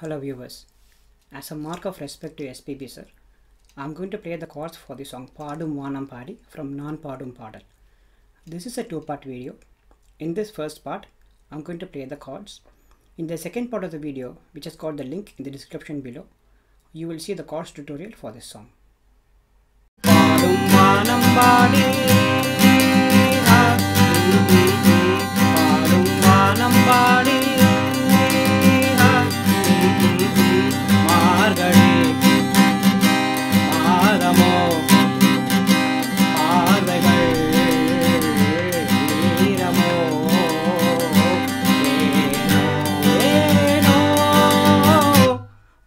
Hello viewers. As a mark of respect to SPB sir, I'm going to play the chords for the song Paadum Vaanam Paadi from Naan Paadum Paadal. This is a two-part video. In this first part, I'm going to play the chords. In the second part of the video, which is called the link in the description below, you will see the chords tutorial for this song.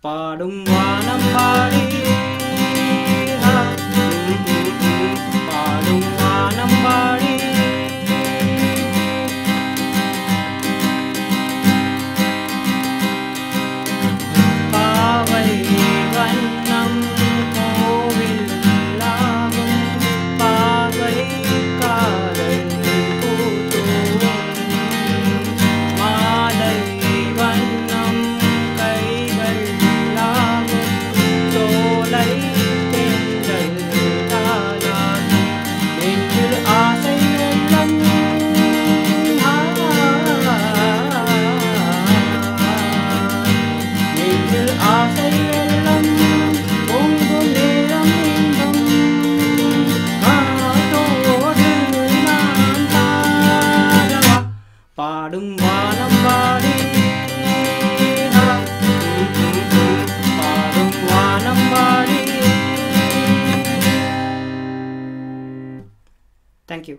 பாடும் வானம் பாடி பாடும் வானம் பாடி பாடும் வானம் பாடி thank you